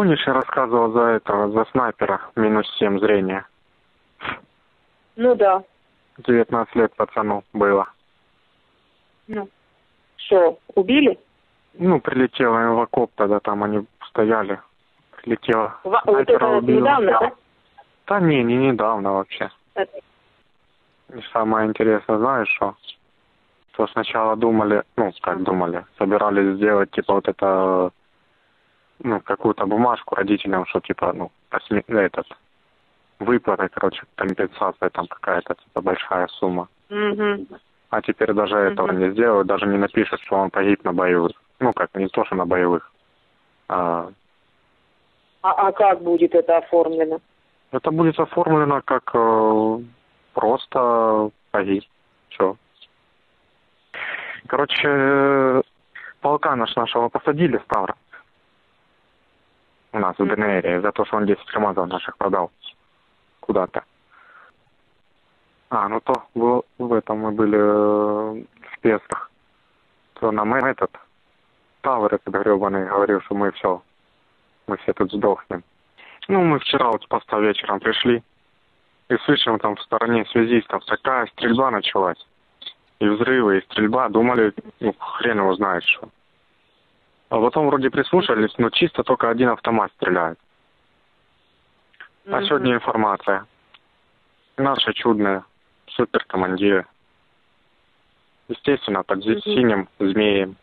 Солнечный рассказывал за этого, за снайпера, минус 7 зрения. Ну да. 19 лет пацану было. Ну. Что, убили? Ну, прилетело им в окоп тогда, там они стояли. Прилетело. Ва- вот это убило. недавно, да? Да не, не недавно вообще. Это- И самое интересное, знаешь что? Что сначала думали, ну, как думали, собирались сделать, типа, вот это, ну, какую-то бумажку родителям, что, типа, ну, посме- этот, выплата, короче, компенсация там какая-то, типа, большая сумма. Мгм. А теперь даже этого Мгм. не сделают, даже не напишут, что он погиб на боевых. Ну, как, не то, что на боевых. А, А, а как будет это оформлено? это будет оформлено как э, просто погиб. Все. Короче, э, полка наш нашего посадили в Ставро. У нас в. ДНР за то, что он 10 ремонтов наших продал куда-то. А, ну то в, в этом мы были э, в Песках. То нам этот Тавр этот гребаный говорил, что мы все, мы все тут сдохнем. Ну, мы вчера вот с вечером пришли, и слышим там в стороне связистов такая стрельба началась. И взрывы, и стрельба. Думали, ну, хрен его знает что. А потом вроде прислушались, но чисто только один автомат стреляет. А Мгм. сегодня информация. Наши чудные суперкомандиры. Естественно, под Мгм. синим змеем.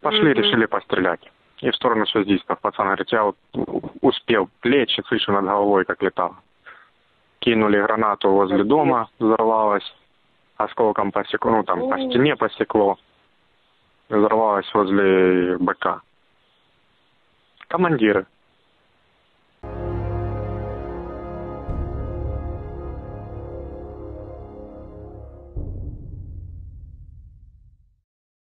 Пошли, Мгм. решили пострелять. И в сторону связистов. Пацан говорит, я вот успел плечи, слышу над головой, как летал. Кинули гранату возле дома, взорвалась. Осколком посекло, ну там по стене посекло. Взорвалась возле БК. Командиры.